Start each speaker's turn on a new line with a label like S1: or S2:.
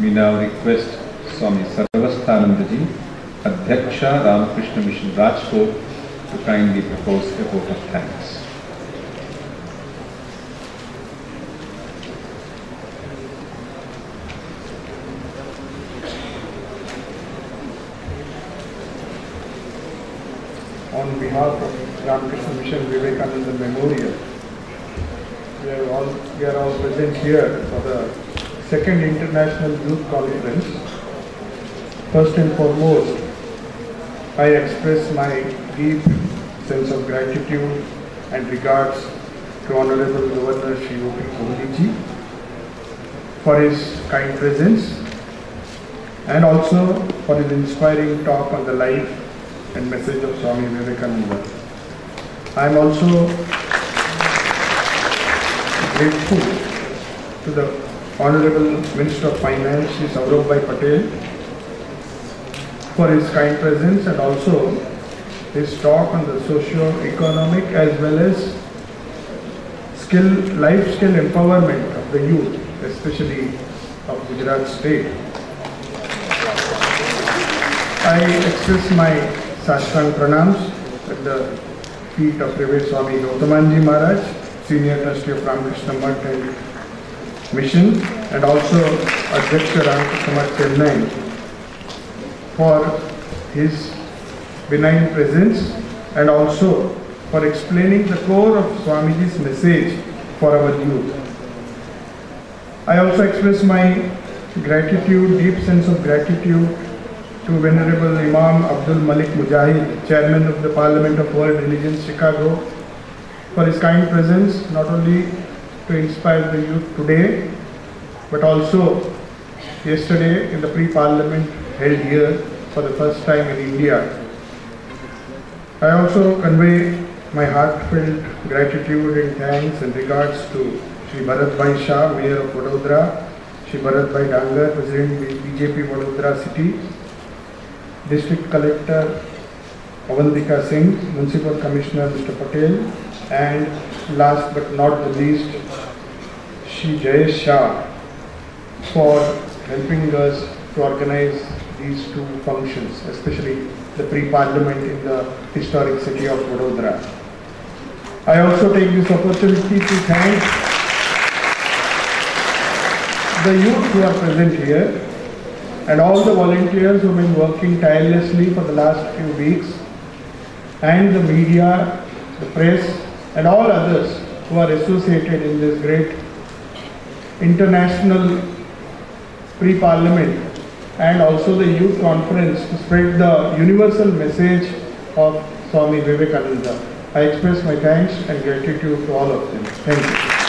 S1: We now request Swami Sarvasthanandaji, Adhyaksha Ramakrishna Mission Rajkot, to kindly propose a vote of thanks.
S2: on behalf of Ramakrishna Mission Vivekananda Memorial. We are all, we are all present here for the second International Youth Conference. First and foremost, I express my deep sense of gratitude and regards to Honorable Governor O.P. Kohli for his kind presence and also for his inspiring talk on the life and message of Swami Vivekananda. I am also grateful to the Honorable Minister of Finance, Shri Saurabh Patel, for his kind presence and also his talk on the socio-economic as well as skill, life skill empowerment of the youth, especially of Gujarat state. I express my Sashtang Pranams at the feet of Revered Swami Gautamanji Maharaj, Senior Trustee of Ramakrishna Mutt and Mission, and also Ramakrishna Mutt Chennai for his benign presence and also for explaining the core of Swamiji's message for our youth. I also express my gratitude, deep sense of gratitude to Venerable Imam Abdul Malik Mujahid, Chairman of the Parliament of World Religions, Chicago, for his kind presence, not only to inspire the youth today, but also yesterday in the pre-parliament held here for the first time in India. I also convey my heartfelt gratitude and thanks and regards to Sri Bharat Bhai Shah, Mayor of Vadodara, Sri Bharat Bhai Dangar, President of BJP Vadodara City, District Collector Avantika Singh, Municipal Commissioner Mr. Patel, and last but not the least, Shri Jayesh Shah for helping us to organize these two functions, especially the pre-parliament in the historic city of Vadodara. I also take this opportunity to thank the youth who are present here and all the volunteers who have been working tirelessly for the last few weeks and the media, the press and all others who are associated in this great international pre-parliament and also the youth conference to spread the universal message of Swami Vivekananda. I express my thanks and gratitude to all of them. Thank you.